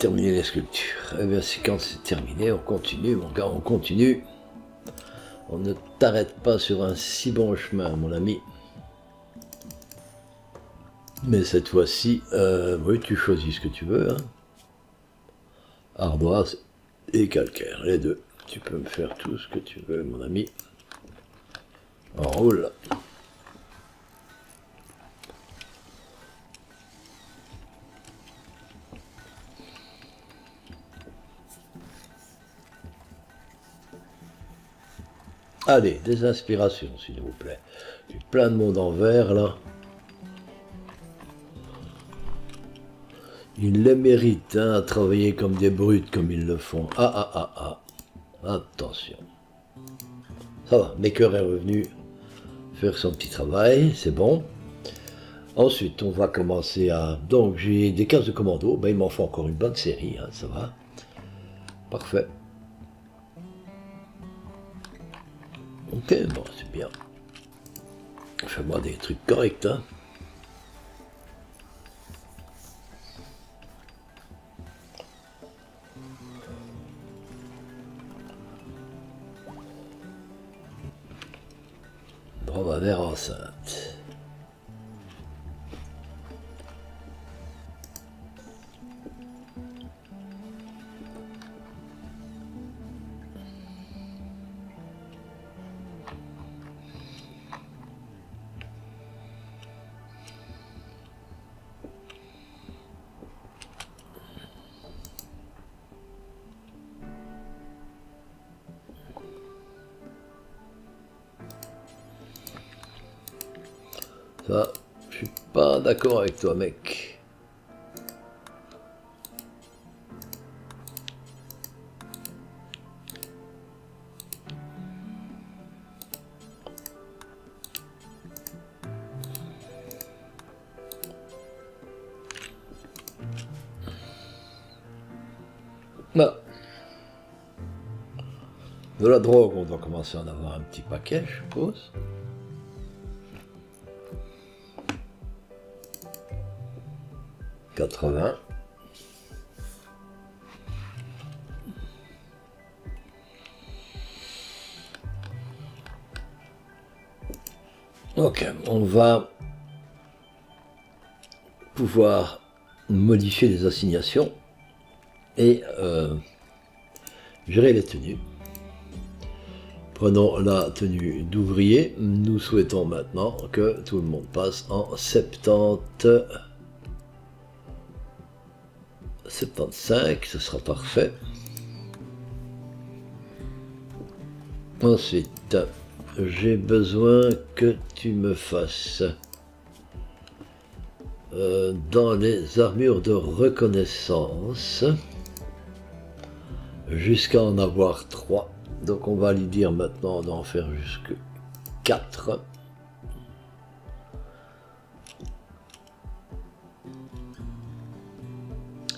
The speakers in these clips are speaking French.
terminer les sculptures. Eh bien, c'est quand c'est terminé, on continue, mon gars, on continue. On ne t'arrête pas sur un si bon chemin, mon ami. Mais cette fois-ci, euh, oui, tu choisis ce que tu veux. Hein. Ardoise et calcaire, les deux. Tu peux me faire tout ce que tu veux, mon ami. On roule. Allez, des inspirations, s'il vous plaît. plein de monde en vert, là. Ils les méritent, hein, à travailler comme des brutes, comme ils le font. Ah, ah, ah, ah. Attention. Ça va, Maker est revenu faire son petit travail, c'est bon. Ensuite, on va commencer à... Donc, j'ai des cases de commando. Ben, il m'en faut encore une bonne série, hein, ça va. Parfait. Ok, bon, c'est bien. Fais-moi des trucs corrects, hein. On va vers enceinte. Ça, je suis pas d'accord avec toi, mec. Bah. De la drogue, on doit commencer à en avoir un petit paquet, je suppose. Ok, on va pouvoir modifier les assignations et euh, gérer les tenues. Prenons la tenue d'ouvrier. Nous souhaitons maintenant que tout le monde passe en 70 75, ce sera parfait. Ensuite, j'ai besoin que tu me fasses euh, dans les armures de reconnaissance jusqu'à en avoir 3. Donc on va lui dire maintenant d'en faire jusque 4.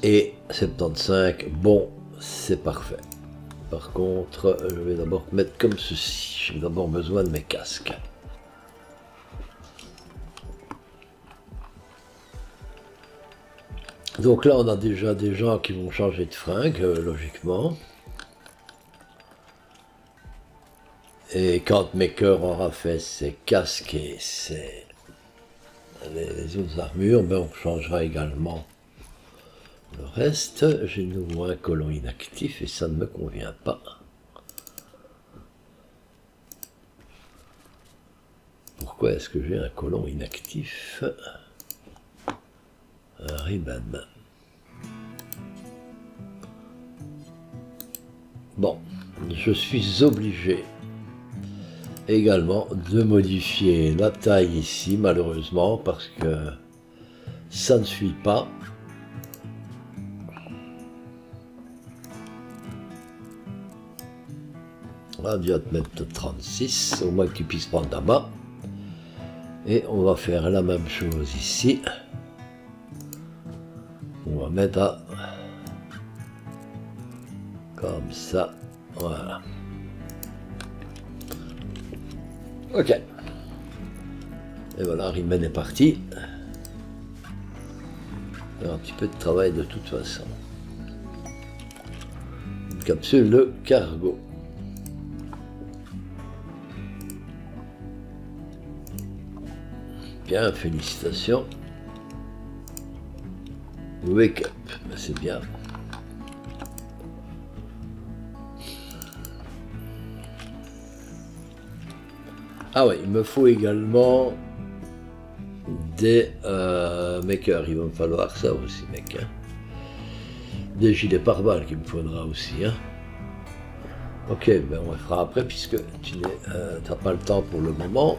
Et 75, bon, c'est parfait. Par contre, je vais d'abord mettre comme ceci. J'ai d'abord besoin de mes casques. Donc là, on a déjà des gens qui vont changer de fringue, euh, logiquement. Et quand Maker aura fait ses casques et ses les, autres armures, ben on changera également le reste, j'ai nouveau un colon inactif et ça ne me convient pas. Pourquoi est-ce que j'ai un colon inactif? Un ribam. Bon, je suis obligé également de modifier la taille ici, malheureusement, parce que ça ne suit pas. On va mettre 36, au moins qu'il puisse prendre la main. Et on va faire la même chose ici. On va mettre à... Comme ça. Voilà. Ok. Et voilà, Rimen est parti. un petit peu de travail de toute façon. capsule de cargo. Félicitations. Wake up, c'est bien. Ah ouais, il me faut également des euh, makers. Il va me falloir ça aussi, mec. Hein. Des gilets pare-balles qu'il me faudra aussi. Hein. Ok, ben on le fera après puisque tu n'as euh, pas le temps pour le moment.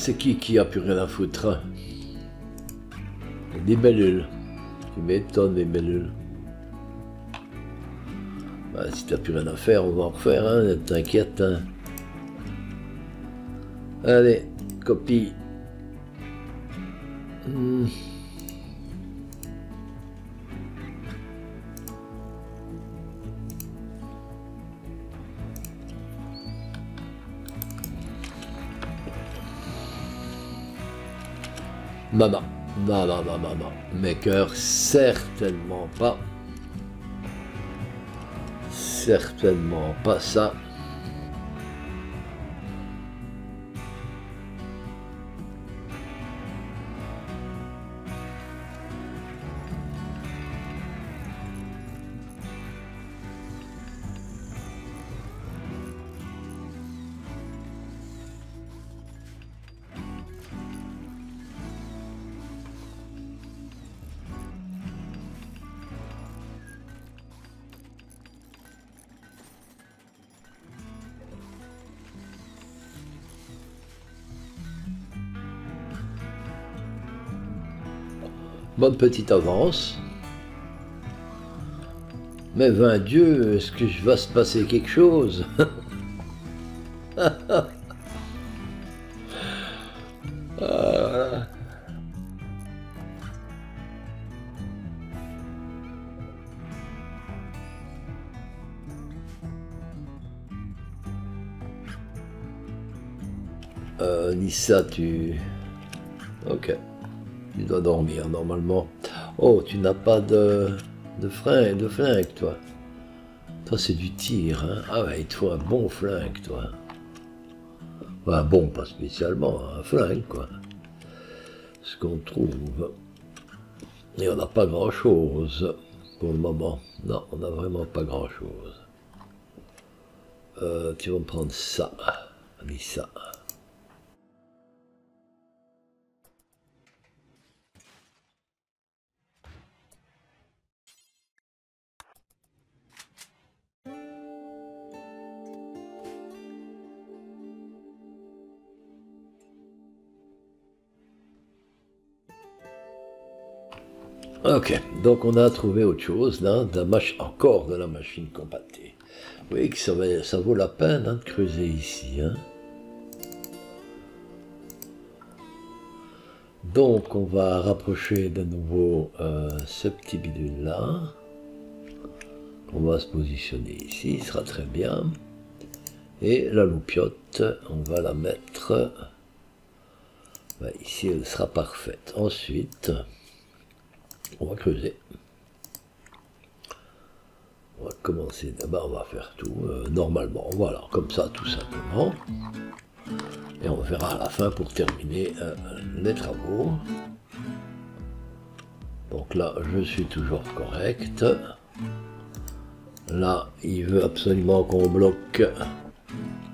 C'est qui qui a plus rien à foutre Des bellules. Tu m'étonnes, des bellules. Bah, si t'as plus rien à faire, on va en refaire, hein, t'inquiète. Hein. Allez, copie. Maman. Non, non, non. Maker, certainement pas. Certainement pas ça. Bonne petite avance. Mais vain Dieu, est-ce que va se passer quelque chose? Euh, Nissa, tu... Ok. Dois dormir normalement. Oh, tu n'as pas de, de frein, de flingue, toi. Toi, c'est du tir. Hein ah ouais, il te faut un bon flingue, toi. Enfin, bon, pas spécialement, un flingue, quoi. Ce qu'on trouve. Et on n'a pas grand-chose pour le moment. Non, on n'a vraiment pas grand-chose. Euh, tu vas me prendre ça. Ça. Ok, donc on a trouvé autre chose encore de la machine compactée. Vous voyez que ça, vaut la peine hein, de creuser ici. Hein. Donc on va rapprocher de nouveau euh, ce petit bidule là. On va se positionner ici, il sera très bien. Et la loupiote, on va la mettre ben, ici, elle sera parfaite. Ensuite, on va creuser. On va commencer d'abord, on va faire tout euh, normalement, voilà, comme ça tout simplement. Et on verra à la fin pour terminer euh, les travaux. Donc là, je suis toujours correct. Là, il veut absolument qu'on bloque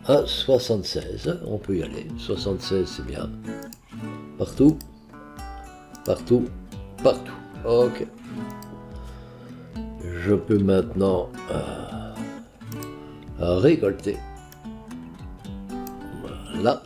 à 76. On peut y aller. 76, c'est bien. Partout. Partout. Partout. Ok. Je peux maintenant euh, récolter. Voilà.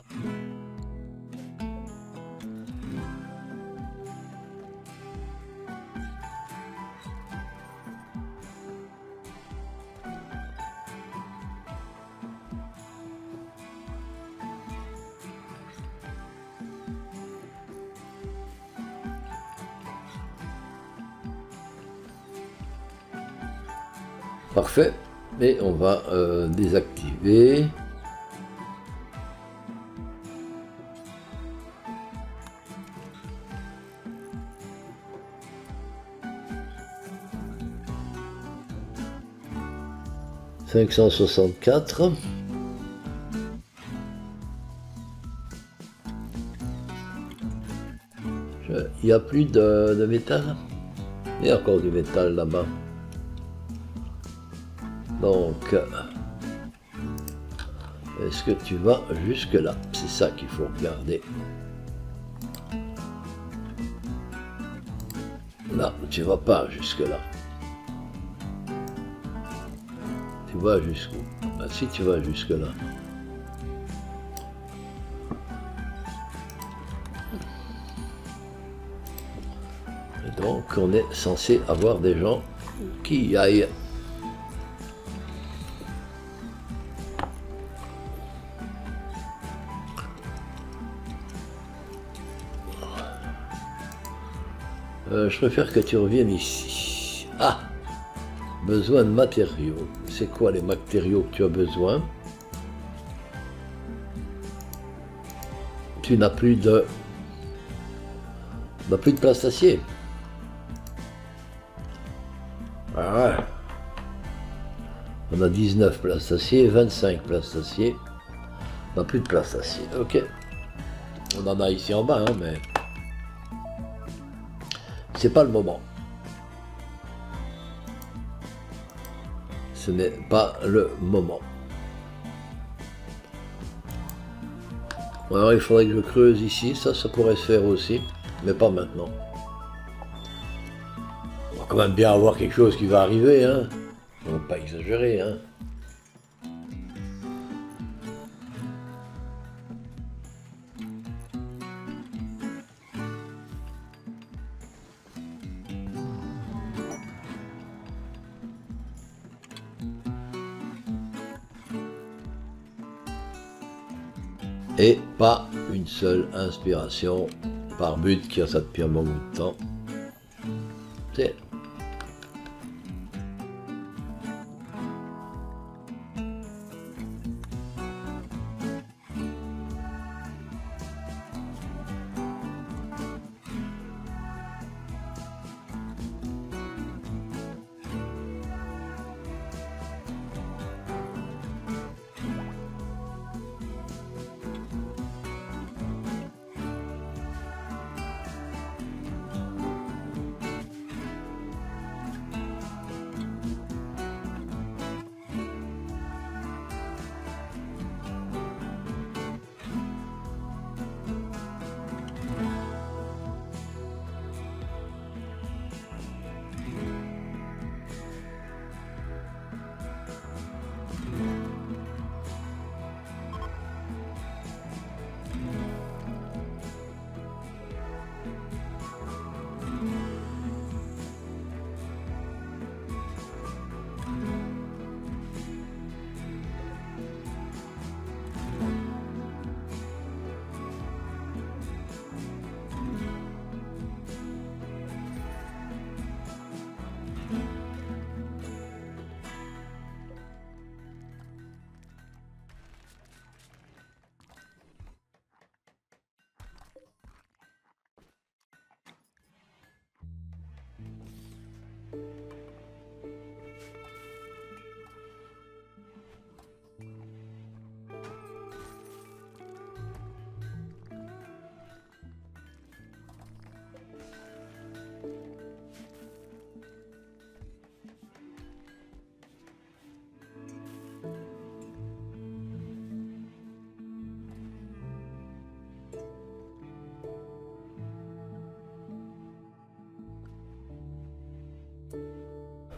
Et on va euh, désactiver. Cinq cent soixante-quatre. Il n'y a plus de, métal? Il y a encore du métal là-bas. Donc, est-ce que tu vas jusque là C'est ça qu'il faut regarder. Là, tu vas pas jusque là. Tu vas jusqu'où? Ah, Si tu vas jusque là. donc on est censé avoir des gens qui aillent. Je préfère que tu reviennes ici. Ah Besoin de matériaux. C'est quoi les matériaux que tu as besoin? Tu n'as plus de... n'as plus de place d'acier. On a 19 places d'acier, 25 places d'acier. On n'a plus de place d'acier. Ok. On en a ici en bas, hein, mais c'est pas le moment. Ce n'est pas le moment. Alors il faudrait que je creuse ici, ça, ça pourrait se faire aussi, mais pas maintenant. On va quand même bien avoir quelque chose qui va arriver, hein. Faut pas exagérer, hein. Pas une seule inspiration par but qui a ça depuis un bout de temps.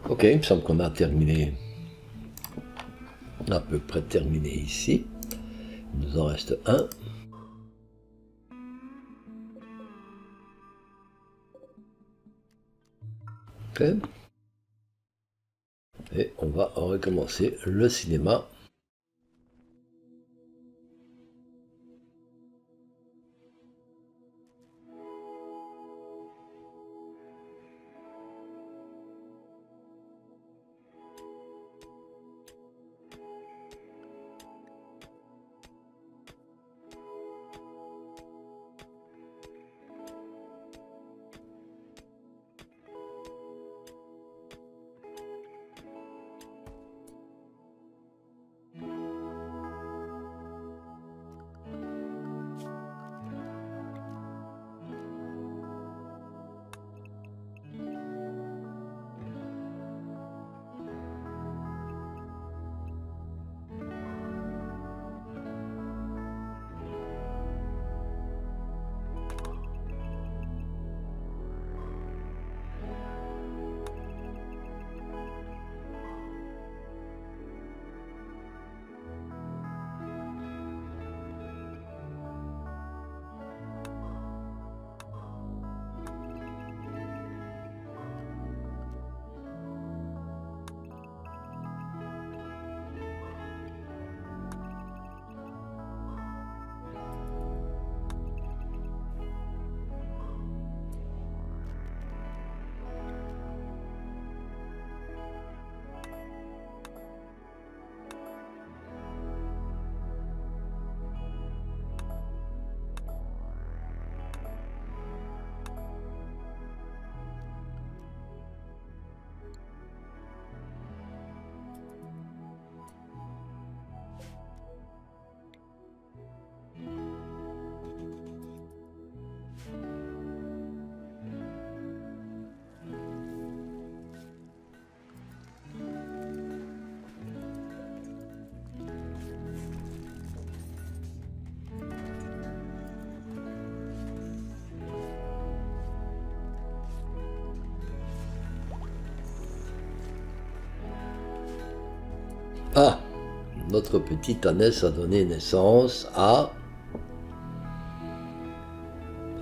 Ok, il me semble qu'on a terminé, à peu près terminé ici. Il nous en reste un. Ok. Et on va recommencer le cinéma. Ah, notre petite Annès a donné naissance à...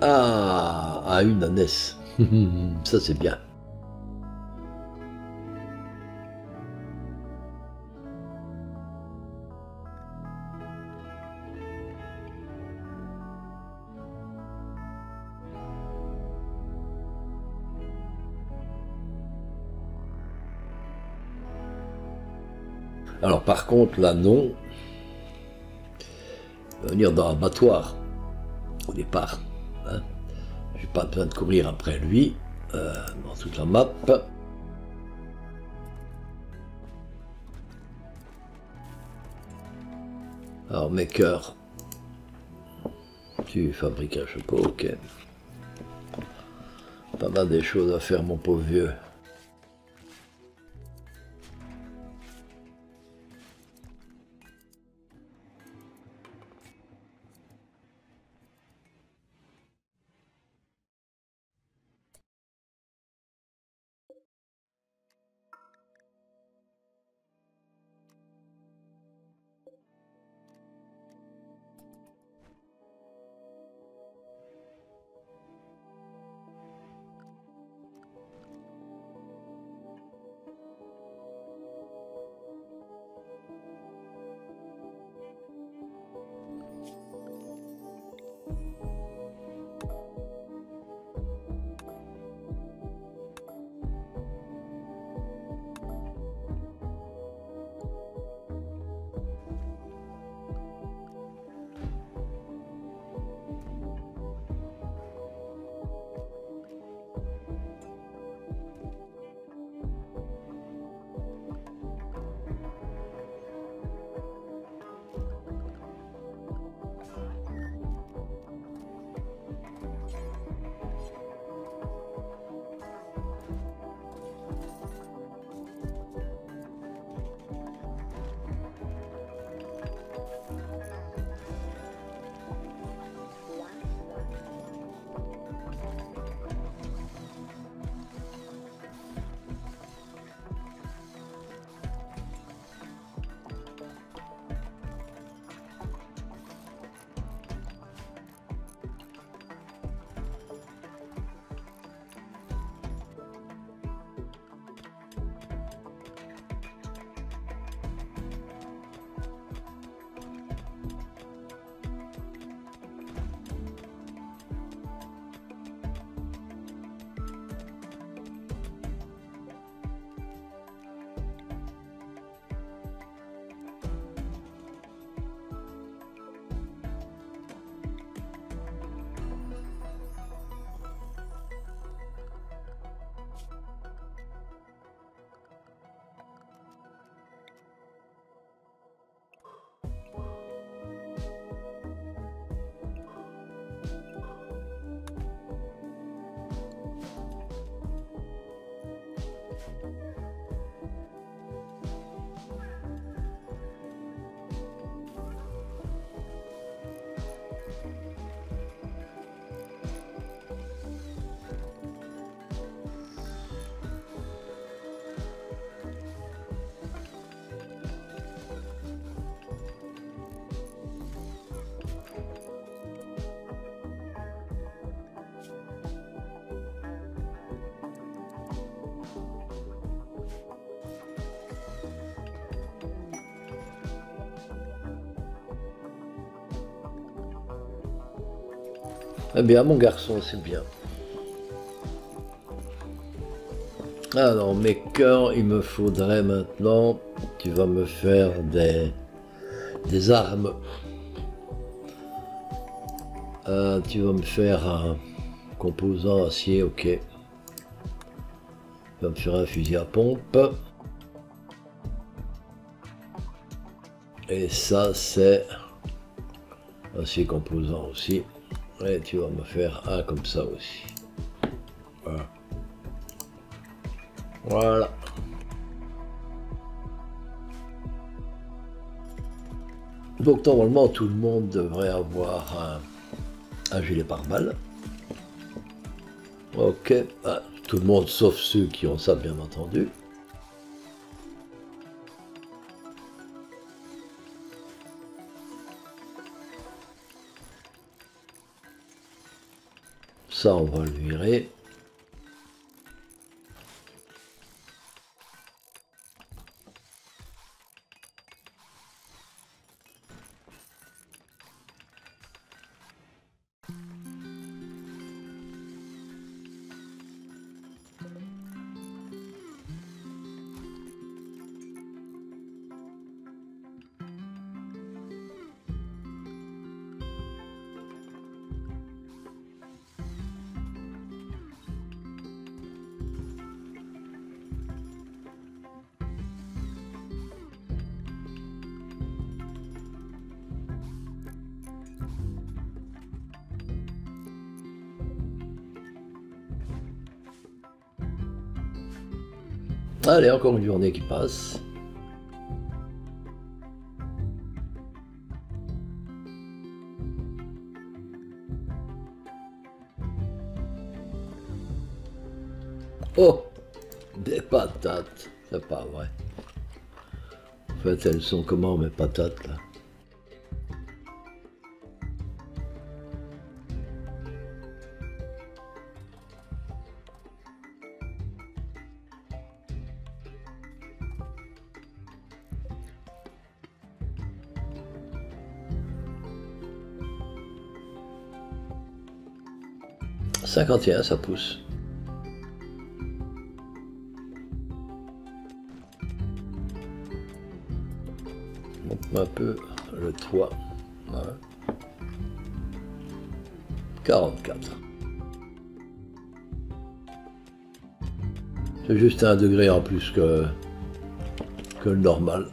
Ah, à une Annès. Ça c'est bien. Contre, là non. Venir dans l'abattoir au départ. Hein. Je n'ai pas besoin de courir après lui euh, dans toute la map. Alors Maker, tu fabriques un chapeau, ok. Pas mal des choses à faire mon pauvre vieux. Eh bien, mon garçon, c'est bien. Alors, mes cœurs, il me faudrait maintenant, tu vas me faire des, armes. Euh, tu vas me faire un composant acier, ok. Tu vas me faire un fusil à pompe. Et ça, c'est acier composant aussi. Tu vas me faire un comme ça aussi. Voilà. Donc normalement tout le monde devrait avoir un, gilet pare-balles. Ok, ah, tout le monde sauf ceux qui ont ça bien entendu. Ça, on va le virer. Allez, encore une journée qui passe. Oh Des patates, c'est pas vrai. En fait, elles sont comment mes patates là? 51, ça pousse. un peu le toit. 44. C'est juste un degré en plus que, que le normal.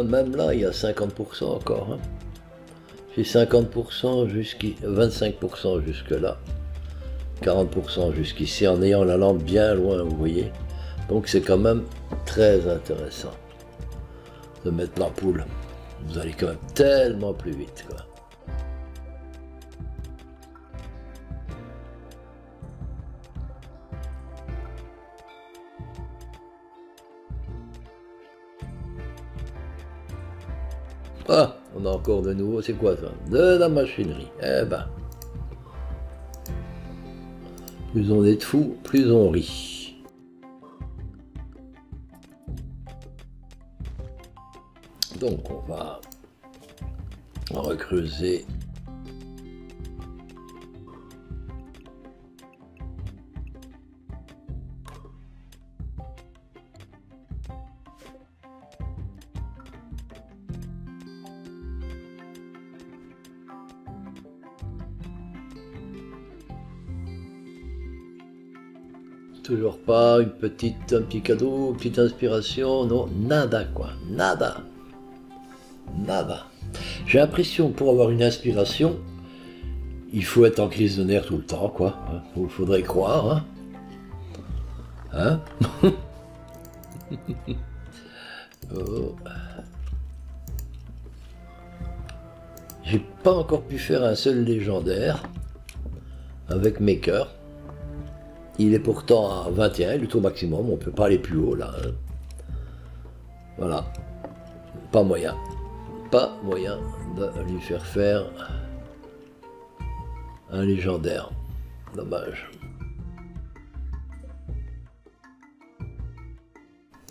Hein. même là, il y a 50% encore. Hein. J'ai 50% jusqu'ici, 25% jusque là, 40% jusqu'ici, en ayant la lampe bien loin, vous voyez. Donc c'est quand même très intéressant de mettre l'ampoule. Vous allez quand même tellement plus vite. Quoi. De nouveau, c'est quoi ça? De la machinerie. Eh ben. Plus on est de fous, plus on rit. Donc on va recreuser une petite, un petit cadeau, une petite inspiration, non, nada quoi, nada, nada. J'ai l'impression pour avoir une inspiration, il faut être en crise de nerfs tout le temps quoi, il hein. faudrait croire, hein, hein? Oh. J'ai pas encore pu faire un seul légendaire avec mes cœurs. Il est pourtant à 21, le taux maximum, on ne peut pas aller plus haut là. Hein. Voilà. Pas moyen. Pas moyen de lui faire faire un légendaire. Dommage.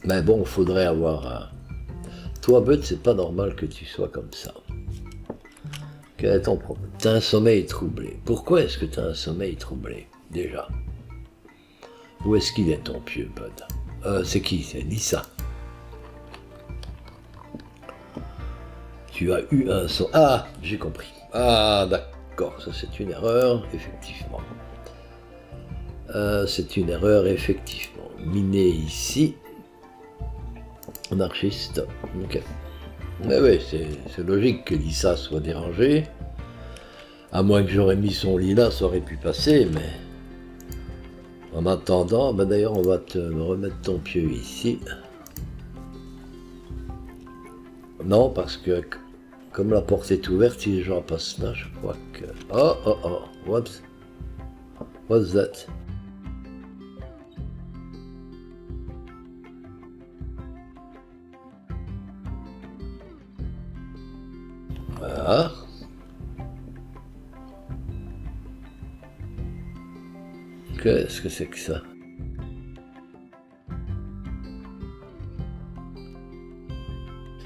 Mais bon, faudrait avoir Toi, Bud, c'est pas normal que tu sois comme ça. Quel est ton problème? T'as un sommeil troublé. Pourquoi est-ce que tu as un sommeil troublé Déjà? Où est-ce qu'il est ton pieu, Bud euh, C'est qui? C'est Lisa. Tu as eu un son. Ah, j'ai compris. Ah, d'accord, ça c'est une erreur, effectivement. Euh, c'est une erreur, effectivement. Miné ici. Anarchiste. Ok. Mais oui, c'est logique que Lisa soit dérangée. À moins que j'aurais mis son lit là, ça aurait pu passer, mais... En attendant, bah d'ailleurs on va te remettre ton pieu ici. Non, parce que comme la porte est ouverte, si les gens passent là, je crois que... Oh, oh, oh, whoops. What's that? Voilà. Qu'est-ce que c'est que ça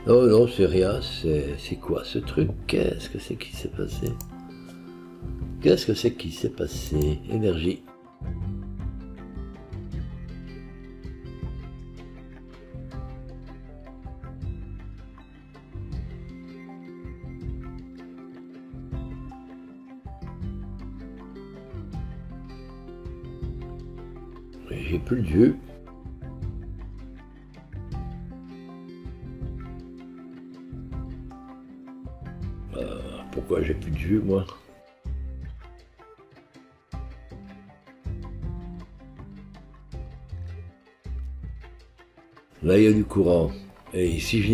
Non, non, c'est rien. C'est quoi ce truc? Qu'est-ce que c'est qui s'est passé? Qu'est-ce que c'est qui s'est passé? Énergie.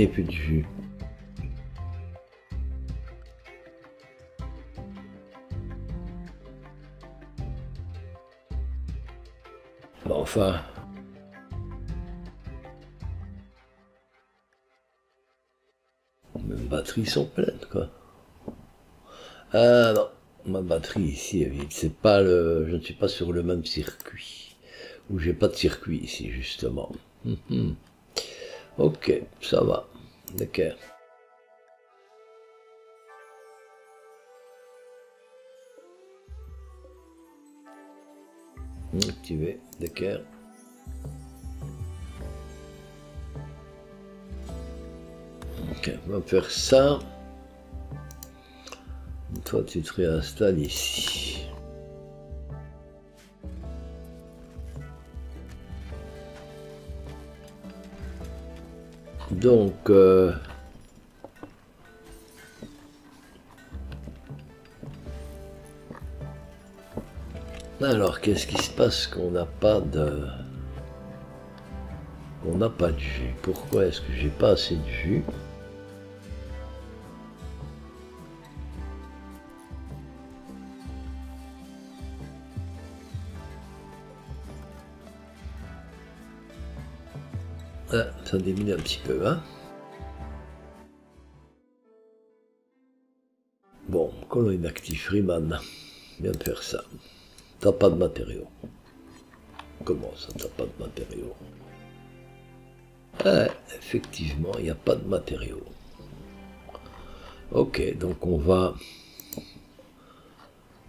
Plus de vue. enfin. Mes batteries sont pleines, quoi. Ah non, ma batterie ici vide. C'est pas le, je ne suis pas sur le même circuit. Ou j'ai pas de circuit ici, justement. Ok, ça va. D'accord. Activer, d'accord. Ok, on va faire ça. Toi, tu te réinstalles ici. Donc, euh, Alors, qu'est-ce qui se passe qu'on n'a pas de... On n'a pas de jus Pourquoi est-ce que j'ai pas assez de jus ça un petit peu, hein Bon, colonne actif Freeman, bien de faire ça. T'as pas de matériaux. Comment ça, t'as pas de matériaux ah, Effectivement, il n'y a pas de matériaux. Ok, donc on va...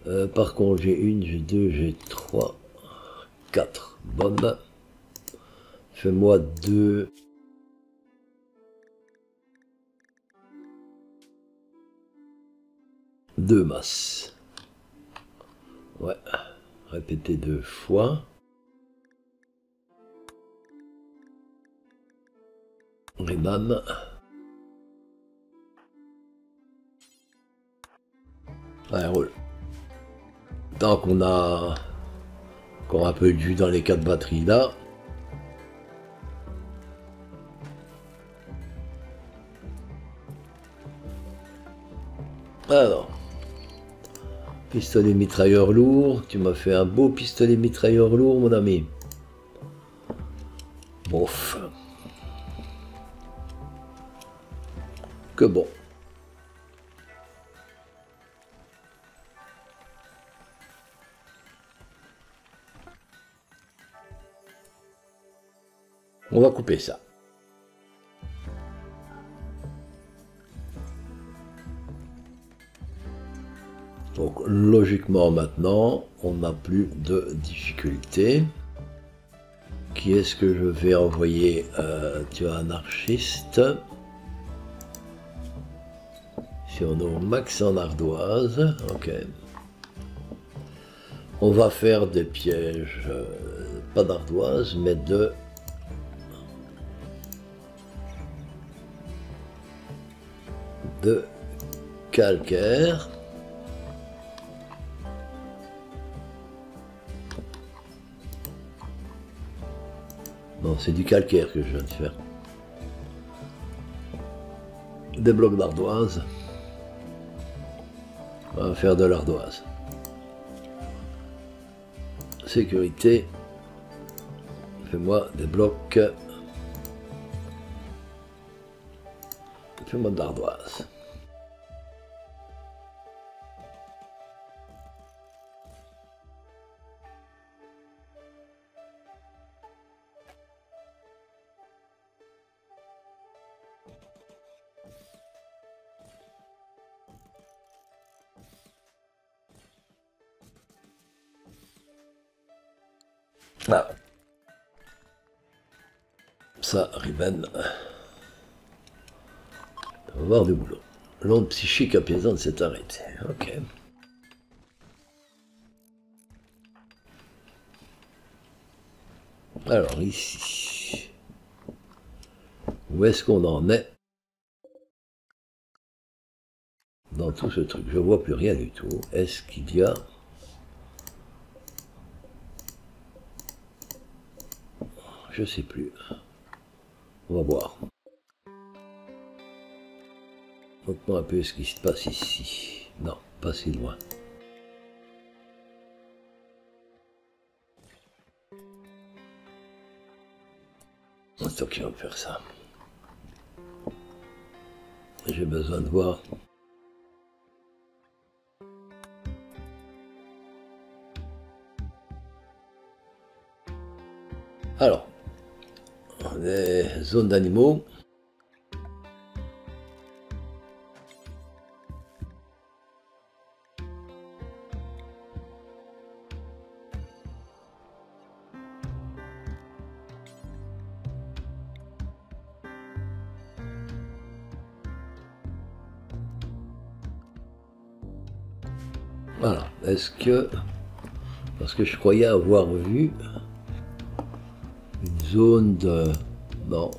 Euh, par contre, j'ai une, j'ai deux, j'ai trois, quatre. Bonne. Fais-moi deux... Deux masses. Ouais répéter deux fois. Reman. Allez, roule. Tant qu'on a encore un peu de jus dans les quatre batteries là. Alors. Pistolet mitrailleur lourd. Tu m'as fait un beau pistolet mitrailleur lourd, mon ami. Bof. Que bon. On va couper ça. Logiquement maintenant, on n'a plus de difficultés. Qui est-ce que je vais envoyer euh, Tu as anarchiste. Sur max en ardoise. Ok. On va faire des pièges, euh, pas d'ardoise, mais de de calcaire. C'est du calcaire que je viens de faire. Des blocs d'ardoise. On va faire de l'ardoise. Sécurité. Fais-moi des blocs. Fais-moi de l'ardoise. On va avoir du boulot. L'onde psychique apaisante s'est arrêtée. Ok. Alors ici, où est-ce qu'on en est? Dans tout ce truc Je vois plus rien du tout. Est-ce qu'il y a Je sais plus. On va voir. Montre-moi un peu ce qui se passe ici. Non, pas si loin. Toi qui me faire ça. J'ai besoin de voir. Alors, des zones d'animaux. Voilà. Est-ce que... Parce que je croyais avoir vu zone de... Non.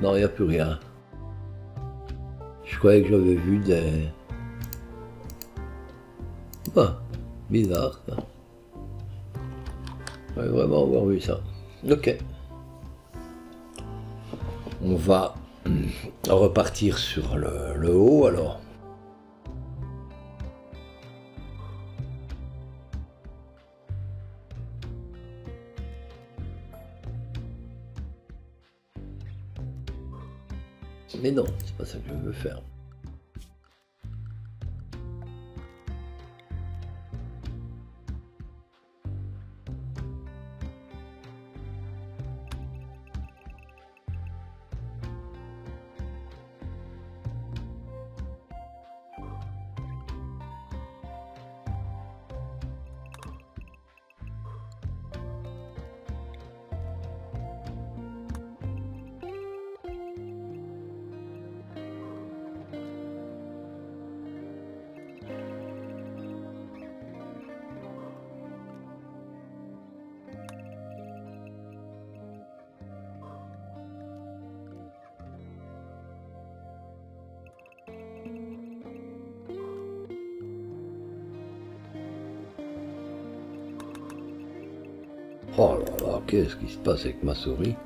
Non, il n'y a plus rien. Je croyais que j'avais vu des... Ah, bizarre vraiment avoir vu ça. Ok. On va repartir sur le haut alors. Mais non, c'est pas ça que je veux faire. Oh là là, qu'est-ce qui se passe avec ma souris?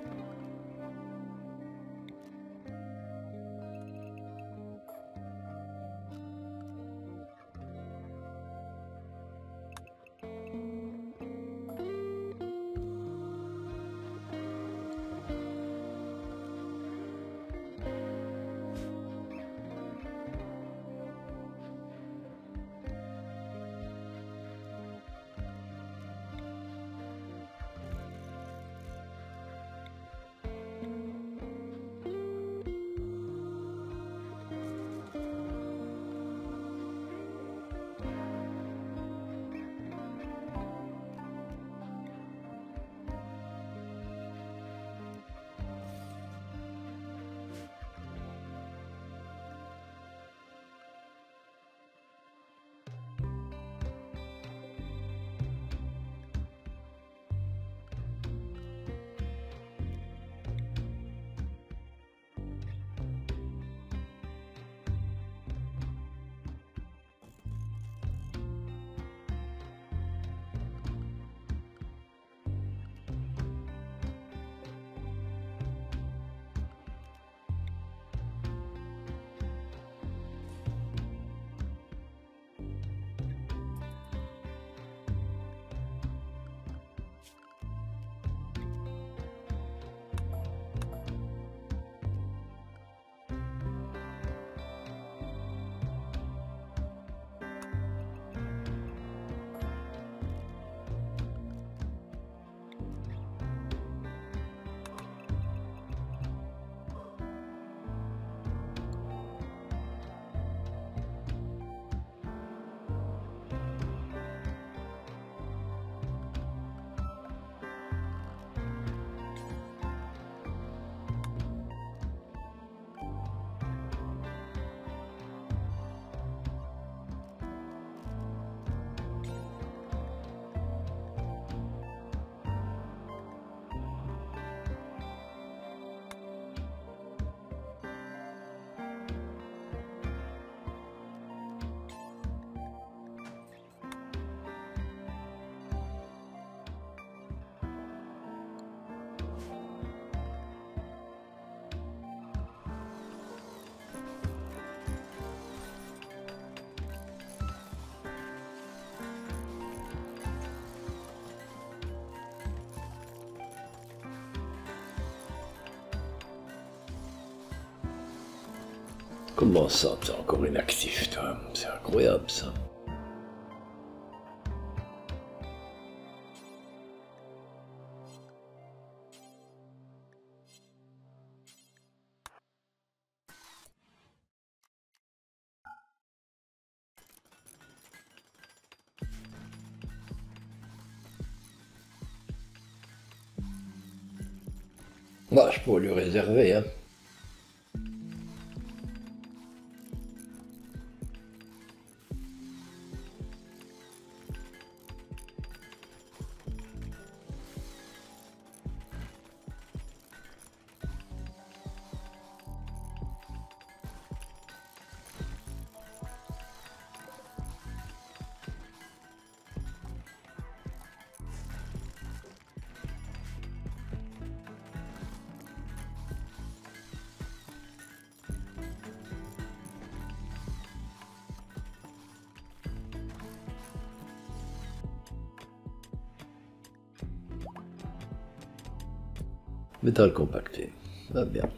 Comment ça, t'es encore inactif, toi? C'est incroyable, ça. Bah, je pourrais lui réserver, hein. Métal compacté. Va bien.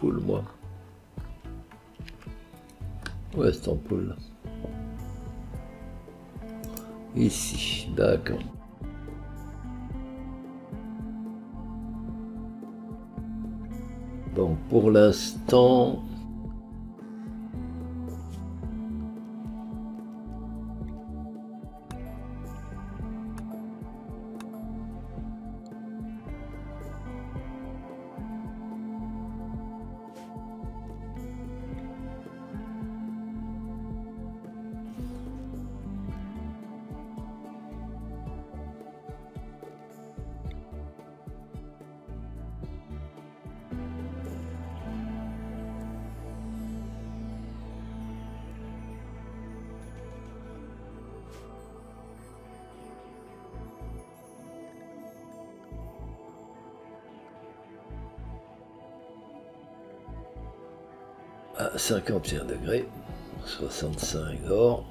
Ampoule, moi. Où est ampoule Ici, d'accord. Donc pour l'instant, à 51 degrés, 65 d'or.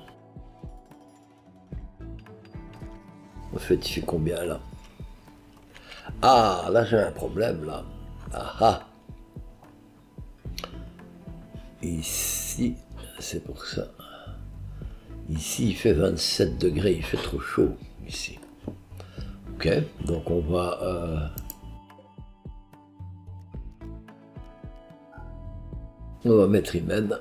En fait, il fait combien là? Ah, là j'ai un problème là. Ah ah Ici, c'est pour ça. Ici, il fait 27 degrés, il fait trop chaud ici. Ok, donc on va... Euh, On va mettre Imen.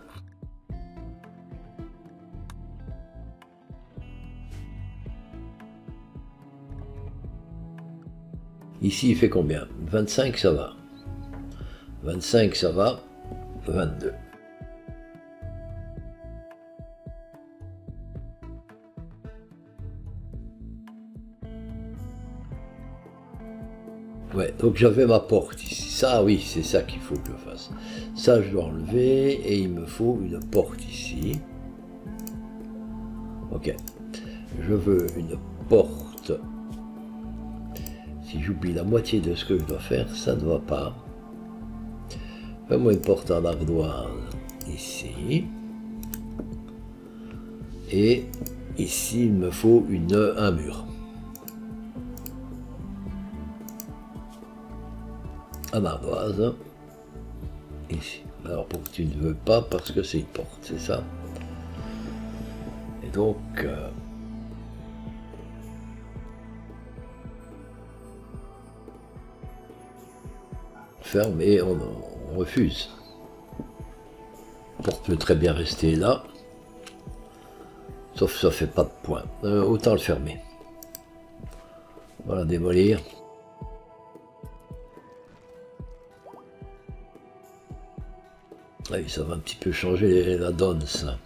Ici, il fait combien? 25, ça va. 25, ça va. 22. J'avais ma porte ici. Ça, oui, c'est ça qu'il faut que je fasse. Ça, je dois enlever et il me faut une porte ici. Ok. Je veux une porte. Si j'oublie la moitié de ce que je dois faire, ça ne va pas. Fais-moi une porte en ardoise ici. Et ici, il me faut une, un mur. En ardoise. Ici. Alors pour que tu ne veux pas parce que c'est une porte, c'est ça. Et donc euh, ferme et on, refuse. La porte peut très bien rester là. Sauf que ça fait pas de point. Euh, autant le fermer. Voilà, démolir. Ça va un petit peu changer la donne, ça.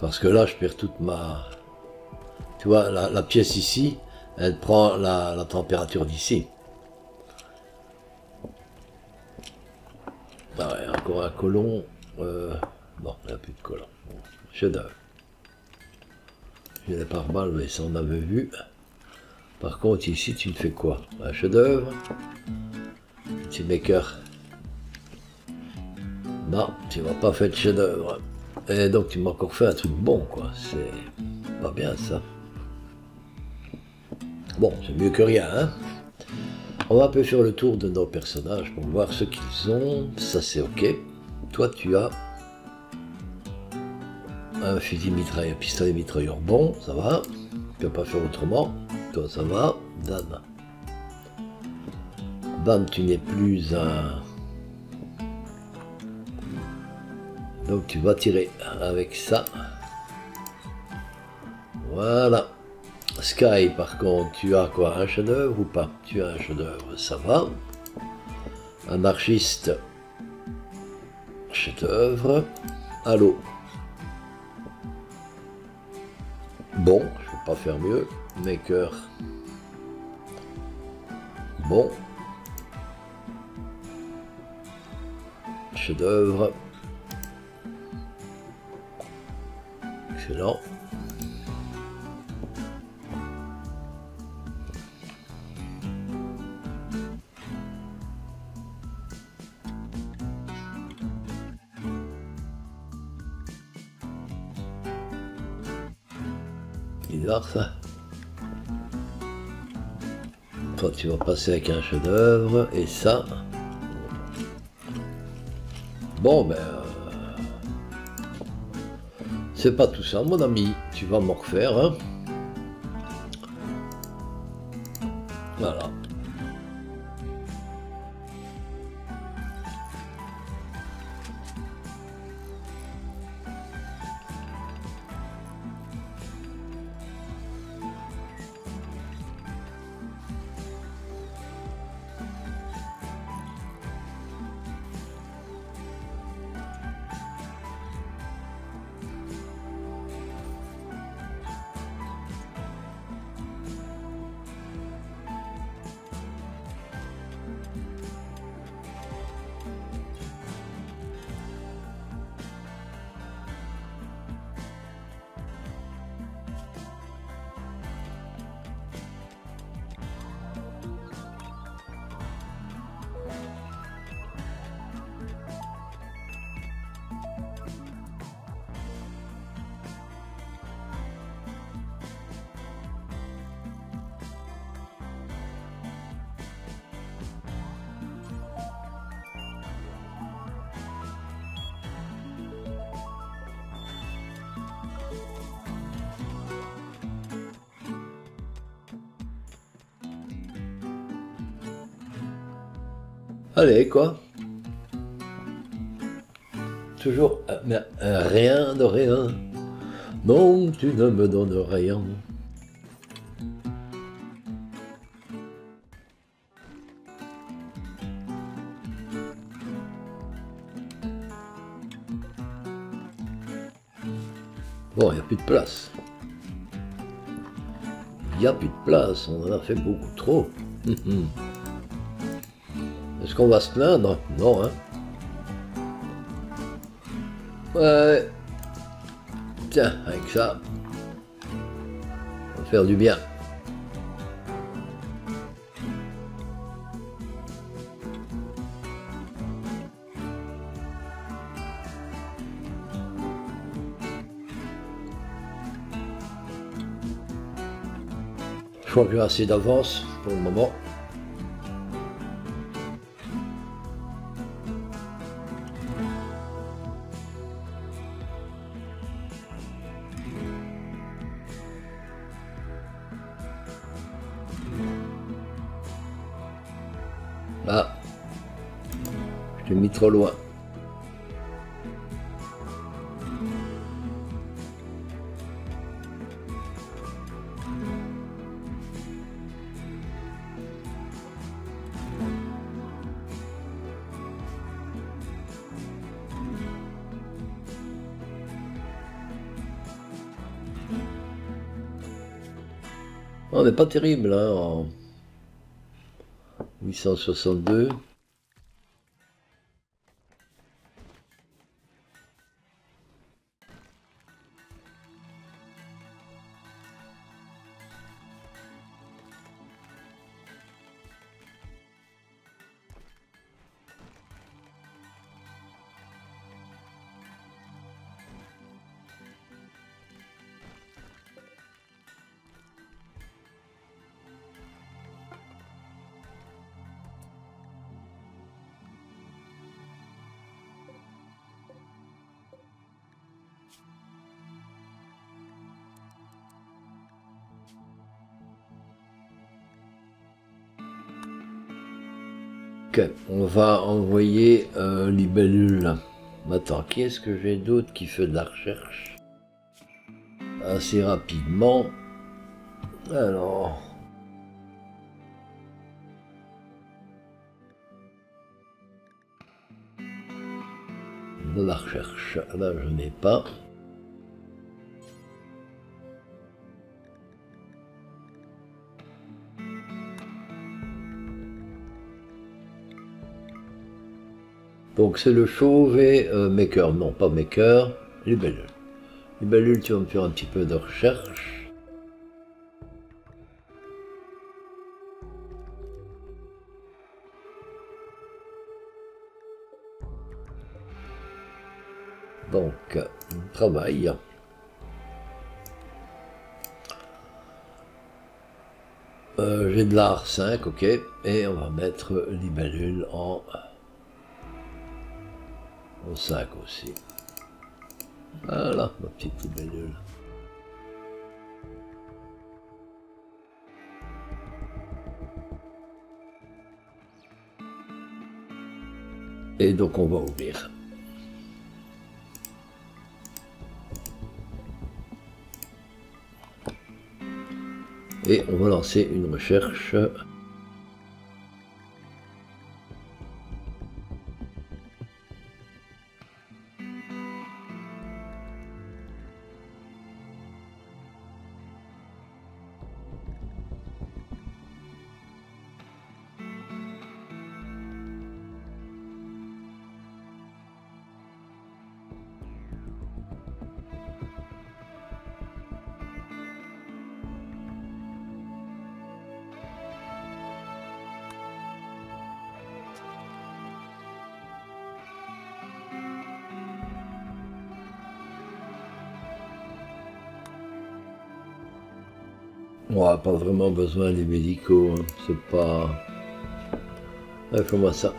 Parce que là, je perds toute ma... Tu vois, la, pièce ici, elle prend la, température d'ici. Ah ouais, encore un colon. Euh, Bon, il n'y a plus de collant. Chef d'œuvre. J'ai pas mal, mais ça on avait vu. Par contre, ici, tu me fais quoi? Un chef d'œuvre Petit maker. Non, tu m'as pas fait de chef d'œuvre. Et donc, tu m'as encore fait un truc bon, quoi. C'est pas bien, ça. Bon, c'est mieux que rien, hein On va un peu faire le tour de nos personnages pour voir ce qu'ils ont. Ça, c'est ok. Toi, tu as un fusil mitrailleur, un pistolet mitrailleur bon, ça va. Tu peux pas faire autrement. Toi, ça va. Dan. Dan, tu n'es plus un... Donc tu vas tirer avec ça. Voilà. Sky, par contre, tu as quoi Un chef-d'œuvre ou pas? Tu as un chef-d'œuvre, ça va. Anarchiste, chef-d'œuvre. Allô Bon, je peux pas faire mieux. Maker. Bon. Chef-d'œuvre. Excellent. Bizarre ça. Toi tu vas passer avec un chef d'œuvre et ça. Bon ben c'est pas tout ça, mon ami. Tu vas m'en refaire. Hein Allez, quoi. Toujours, euh, mais euh, rien de rien. Non, tu ne me donnes rien. Bon, il n'y a plus de place. Il n'y a plus de place, on en a fait beaucoup trop. Qu'on va se plaindre? Non, hein Ouais. Tiens, avec ça, on va faire du bien. Je crois que j'ai assez d'avance pour le moment. Trop loin. On n'est pas terrible, hein, en 862. On va envoyer euh, libellule. Attends, qui est-ce que j'ai d'autre qui fait de la recherche? Assez rapidement. Alors... De la recherche. Là, je n'ai pas. Donc c'est le chauve et euh, maker, non pas maker, libellule. Libellule, tu vas me faire un petit peu de recherche. Donc, travail. Euh, J'ai de l'art 5, ok, et on va mettre libellule en 5 aussi. Voilà, ma petite libellule. Et donc on va ouvrir. Et on va lancer une recherche vraiment besoin des médicaux, hein. c'est pas... Ouais, Fais-moi ça.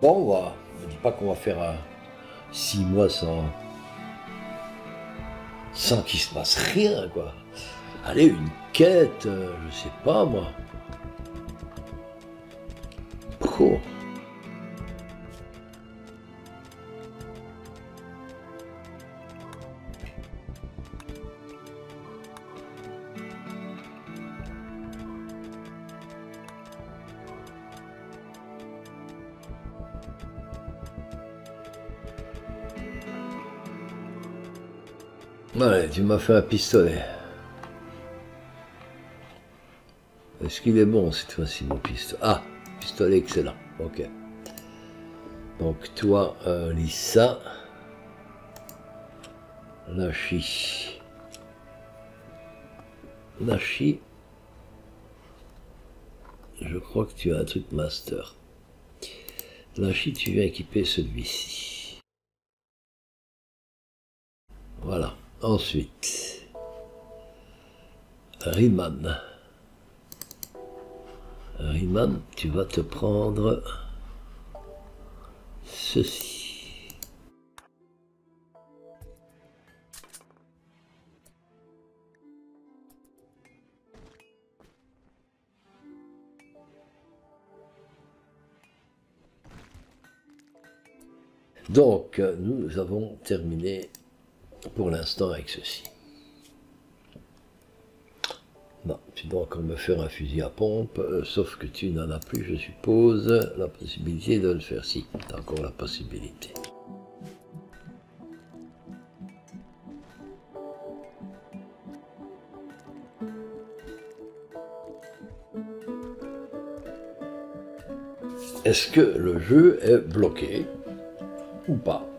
Bon, on va... pas qu'on va faire un... six mois sans... sans qu'il se passe rien, quoi. Allez, une quête, euh, je sais pas, moi. Ouais, tu m'as fait un pistolet. Est-ce qu'il est bon cette fois-ci, mon pistolet? Ah, pistolet excellent. Ok. Donc toi, euh, lis ça. Je crois que tu as un truc master. Nashi, tu viens équiper celui-ci. Ensuite, Riemann. Riemann, tu vas te prendre ceci. Donc, nous avons terminé pour l'instant avec ceci. Non, tu dois encore me faire un fusil à pompe, euh, sauf que tu n'en as plus, je suppose, la possibilité de le faire. Si, tu as encore la possibilité. Est-ce que le jeu est bloqué ou pas?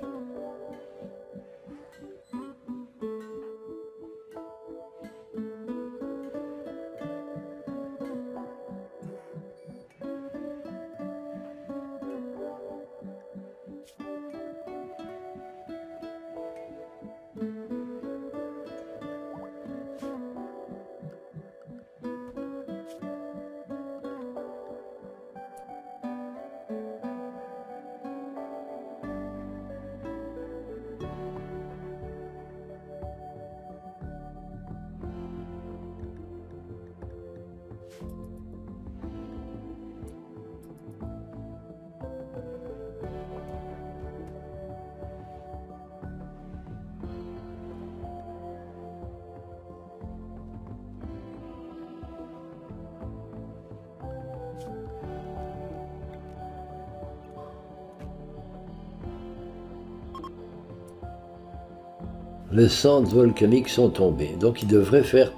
Les cendres volcaniques sont tombées, donc il devrait faire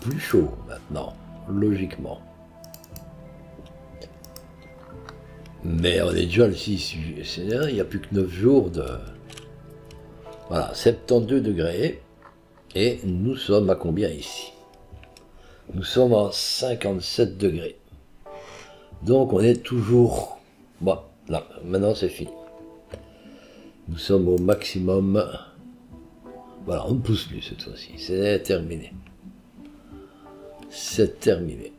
plus chaud maintenant, logiquement. Mais on est déjà le 6 juillet, il n'y a plus que 9 jours de... Voilà, 72 degrés. Et nous sommes à combien ici? Nous sommes à 57 degrés. Donc on est toujours... Bon, là, maintenant c'est fini. Nous sommes au maximum. Voilà, on ne pousse plus cette fois-ci. C'est terminé. C'est terminé.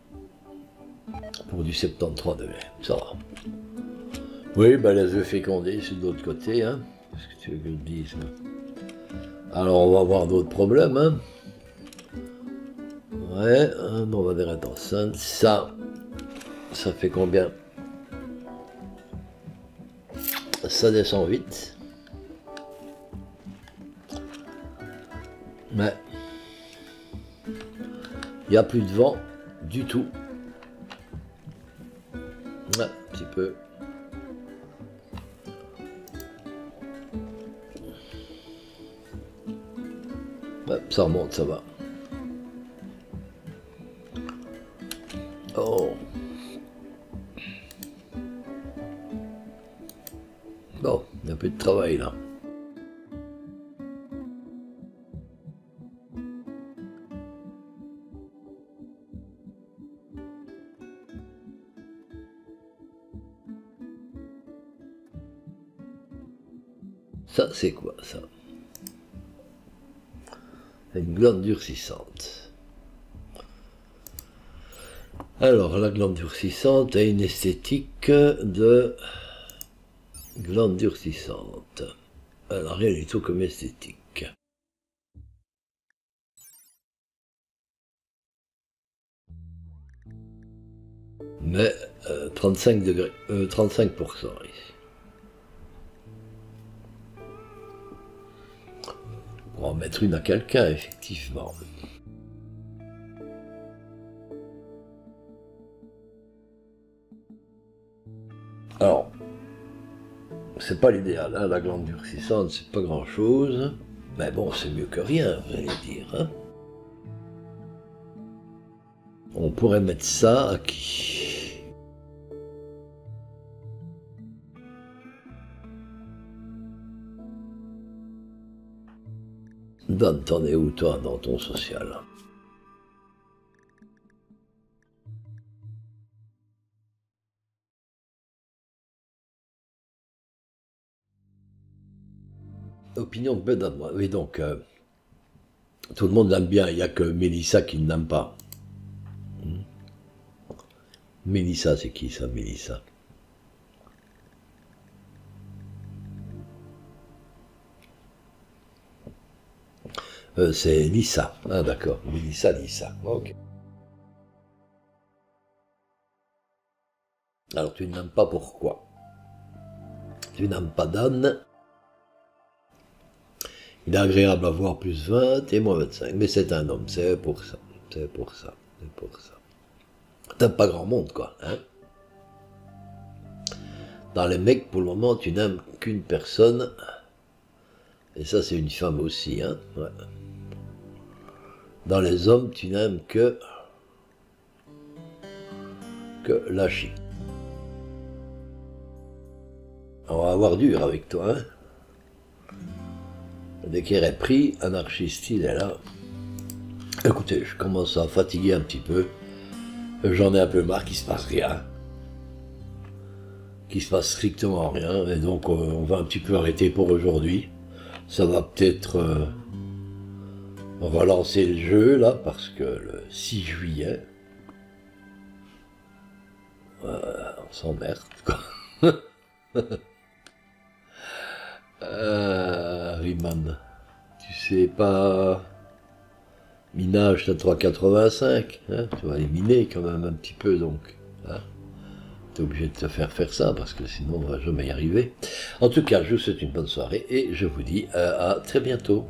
Pour du 73 degrés. Ça va. Oui, ben les œufs fécondés, c'est de l'autre côté. Hein. Qu'est-ce que tu veux que je dise Alors, on va avoir d'autres problèmes. Hein. Ouais, hein, on va dire attention. Ça, ça fait combien? Ça descend vite. Mais il n'y a plus de vent du tout. un petit peu. ça remonte, ça va. C'est quoi ça? Une glande durcissante. Alors, la glande durcissante a une esthétique de glande durcissante. Alors, rien du tout comme esthétique. Mais 35 euh, degrés, 35% euh, ici. En mettre une à quelqu'un, effectivement. Alors, c'est pas l'idéal, hein, la glande durcissante, c'est pas grand chose. Mais bon, c'est mieux que rien, vous allez dire. Hein. On pourrait mettre ça à qui? Dan, t'en es où toi dans ton social? Opinion de moi. Oui, donc, euh, tout le monde l'aime bien, il n'y a que Mélissa qui ne l'aime pas. Hmm. Mélissa, c'est qui ça, Mélissa? Euh, c'est Lisa. Ah d'accord, Lisa, Lisa. Ok. Alors tu n'aimes pas pourquoi? Tu n'aimes pas Dan? Il est agréable à voir plus 20 et moins 25. Mais c'est un homme, c'est pour ça. C'est pour ça. C'est pour ça. T'aimes pas grand monde, quoi. Hein? Dans les mecs, pour le moment, tu n'aimes qu'une personne. Et ça, c'est une femme aussi. Hein? Dans les hommes, tu n'aimes que que Chine. On va avoir dur avec toi, hein Dès est pris, anarchiste, il est là. Écoutez, je commence à fatiguer un petit peu. J'en ai un peu marre qu'il se passe rien. Qu'il se passe strictement rien. Et donc, euh, on va un petit peu arrêter pour aujourd'hui. Ça va peut-être... Euh, on va lancer le jeu là parce que le 6 juillet, euh, on s'emmerde quoi. euh, Riemann, tu sais pas. Minage, t'as 3,85. Hein, tu vas éliminer quand même un petit peu donc. Hein. Tu es obligé de te faire faire ça parce que sinon on va jamais y arriver. En tout cas, je vous souhaite une bonne soirée et je vous dis euh, à très bientôt.